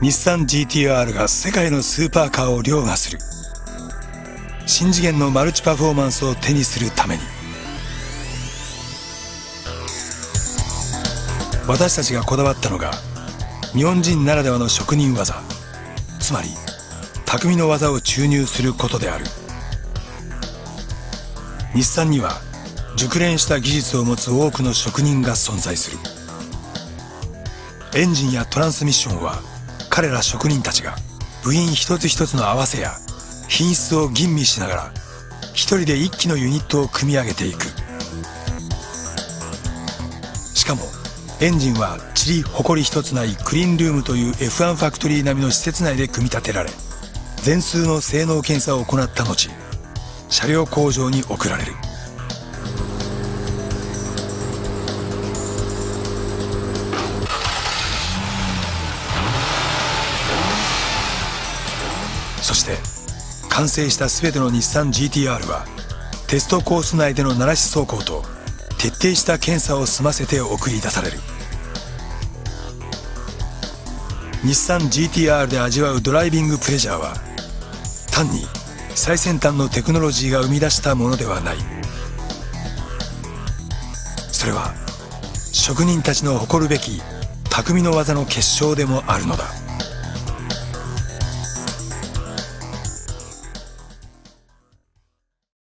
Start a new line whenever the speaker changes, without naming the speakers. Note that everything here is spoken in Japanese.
日産 GTR が世界のスーパーカーを凌駕する。新次元のマルチパフォーマンスを手にするために。私たちがこだわったのが日本人ならではの職人技。つまり匠の技を注入することである。日産には熟練した技術を持つ多くの職人が存在する。エンジンやトランスミッションは彼ら職人たちが部品一つ一つの合わせや品質を吟味しながら一人で一機のユニットを組み上げていく。しかもエンジンは塵埃一つないクリーンルームという F1 ファクトリー並みの施設内で組み立てられ全数の性能検査を行った後車両工場に送られる。そして完成した全ての日産 GTR はテストコース内での鳴らし走行と徹底した検査を済ませて送り出される。日産 GTR で味わうドライビングプレジャーは単に最先端のテクノロジーが生み出したものではない。それは職人たちの誇るべき匠の技の結晶でもあるのだ。